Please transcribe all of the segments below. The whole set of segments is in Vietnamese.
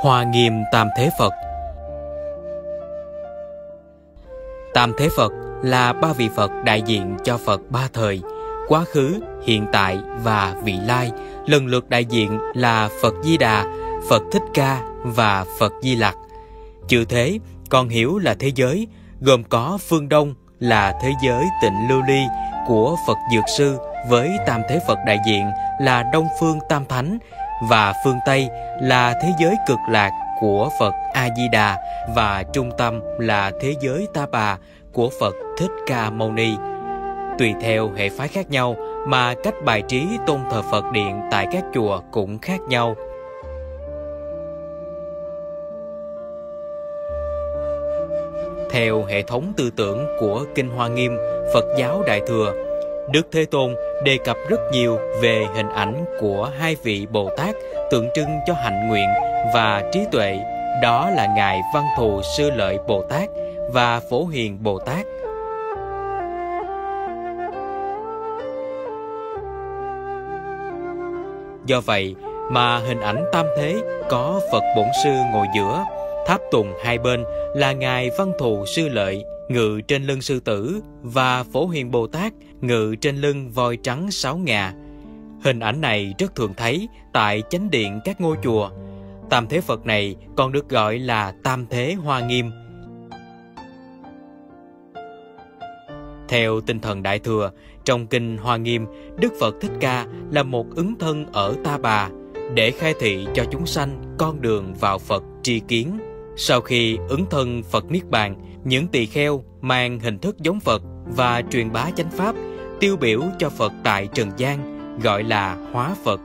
Hòa Nghiêm Tam Thế Phật Tam Thế Phật là ba vị Phật đại diện cho Phật ba thời, quá khứ, hiện tại và vị lai, lần lượt đại diện là Phật Di Đà, Phật Thích Ca và Phật Di Lặc. Chữ thế còn hiểu là thế giới, gồm có phương Đông là thế giới tịnh lưu ly của Phật Dược Sư với tam thế Phật đại diện là Đông Phương Tam Thánh và phương Tây là thế giới cực lạc của Phật A Di Đà và trung tâm là thế giới Ta Bà của Phật Thích Ca Mâu Ni. Tùy theo hệ phái khác nhau mà cách bài trí tôn thờ Phật điện tại các chùa cũng khác nhau. Theo hệ thống tư tưởng của Kinh Hoa Nghiêm, Phật giáo Đại Thừa, Đức Thế Tôn đề cập rất nhiều về hình ảnh của hai vị Bồ Tát tượng trưng cho hạnh nguyện và trí tuệ, đó là Ngài Văn Thù Sư Lợi Bồ Tát và Phổ Hiền Bồ Tát. Do vậy mà hình ảnh tam thế có Phật Bổn Sư ngồi giữa, tháp tùng hai bên là Ngài Văn Thù Sư Lợi ngự trên lưng sư tử và Phổ Hiền Bồ Tát ngự trên lưng voi trắng sáu ngà. Hình ảnh này rất thường thấy tại chánh điện các ngôi chùa. Tam thế Phật này còn được gọi là Tam thế Hoa Nghiêm. Theo tinh thần Đại Thừa, trong kinh Hoa Nghiêm, Đức Phật Thích Ca là một ứng thân ở Ta Bà để khai thị cho chúng sanh con đường vào Phật tri kiến. Sau khi ứng thân Phật Niết Bàn, những tỳ kheo mang hình thức giống Phật và truyền bá chánh pháp, tiêu biểu cho Phật tại Trần gian, gọi là hóa Phật.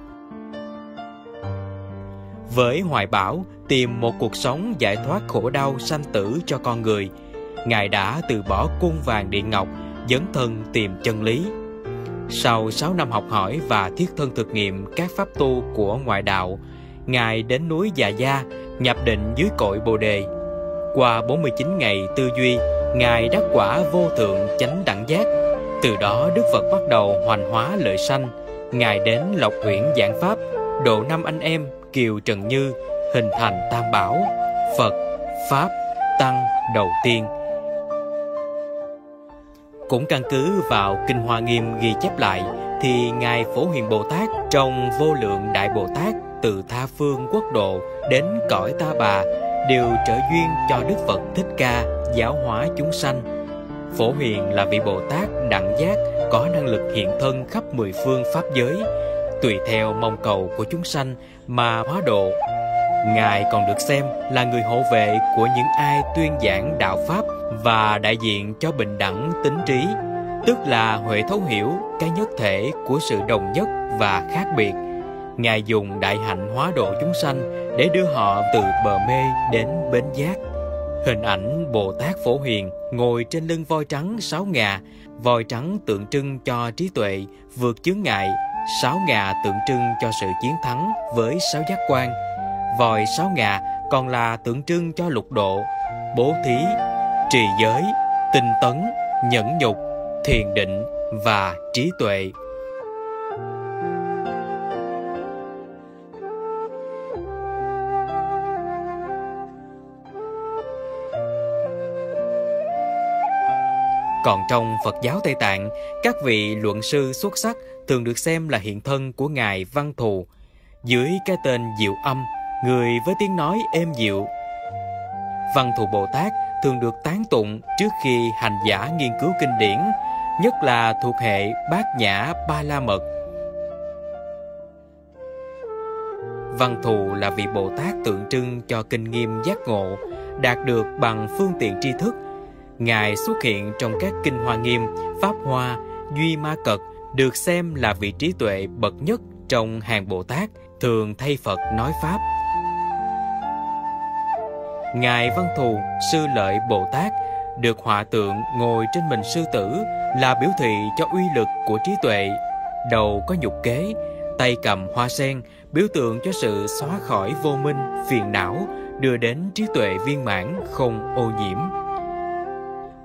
Với hoài bão tìm một cuộc sống giải thoát khổ đau sanh tử cho con người, Ngài đã từ bỏ cung vàng điện ngọc, dấn thân tìm chân lý. Sau 6 năm học hỏi và thiết thân thực nghiệm các pháp tu của ngoại đạo, Ngài đến núi Già Gia, nhập định dưới cội Bồ Đề. Qua 49 ngày tư duy, Ngài đắc quả vô thượng chánh đẳng giác. Từ đó Đức Phật bắt đầu hoành hóa lợi sanh. Ngài đến Lộc huyện giảng Pháp, độ năm anh em Kiều Trần Như, hình thành Tam Bảo, Phật, Pháp, Tăng đầu tiên. Cũng căn cứ vào Kinh Hoa Nghiêm ghi chép lại, thì Ngài Phổ Hiền Bồ Tát trong vô lượng Đại Bồ Tát từ tha phương quốc độ đến cõi ta bà đều trở duyên cho Đức Phật Thích Ca giáo hóa chúng sanh. Phổ Huyền là vị Bồ Tát đẳng giác có năng lực hiện thân khắp mười phương pháp giới, tùy theo mong cầu của chúng sanh mà hóa độ. Ngài còn được xem là người hộ vệ của những ai tuyên giảng đạo pháp và đại diện cho bình đẳng tính trí, tức là huệ thấu hiểu cái nhất thể của sự đồng nhất và khác biệt. Ngài dùng đại hạnh hóa độ chúng sanh để đưa họ từ bờ mê đến bến giác. Hình ảnh Bồ Tát Phổ Hiền ngồi trên lưng voi trắng sáu ngà, voi trắng tượng trưng cho trí tuệ, vượt chướng ngại, sáu ngà tượng trưng cho sự chiến thắng với sáu giác quan. Voi sáu ngà còn là tượng trưng cho lục độ, bố thí, trì giới, tinh tấn, nhẫn nhục, thiền định và trí tuệ. Còn trong Phật giáo Tây Tạng, các vị luận sư xuất sắc thường được xem là hiện thân của Ngài Văn Thù. Dưới cái tên Diệu Âm, người với tiếng nói êm dịu. Văn Thù Bồ Tát thường được tán tụng trước khi hành giả nghiên cứu kinh điển, nhất là thuộc hệ Bát Nhã Ba La Mật. Văn Thù là vị Bồ Tát tượng trưng cho kinh nghiêm giác ngộ, đạt được bằng phương tiện tri thức Ngài xuất hiện trong các kinh hoa nghiêm, pháp hoa, duy ma cật, được xem là vị trí tuệ bậc nhất trong hàng Bồ Tát, thường thay Phật nói Pháp. Ngài Văn Thù, Sư Lợi Bồ Tát, được họa tượng ngồi trên mình sư tử là biểu thị cho uy lực của trí tuệ. Đầu có nhục kế, tay cầm hoa sen, biểu tượng cho sự xóa khỏi vô minh, phiền não, đưa đến trí tuệ viên mãn không ô nhiễm.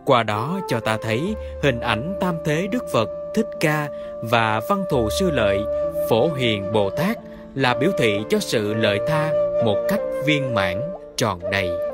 Qua đó cho ta thấy hình ảnh tam thế Đức Phật, Thích Ca và văn thù sư lợi, phổ hiền Bồ Tát là biểu thị cho sự lợi tha, một cách viên mãn tròn đầy.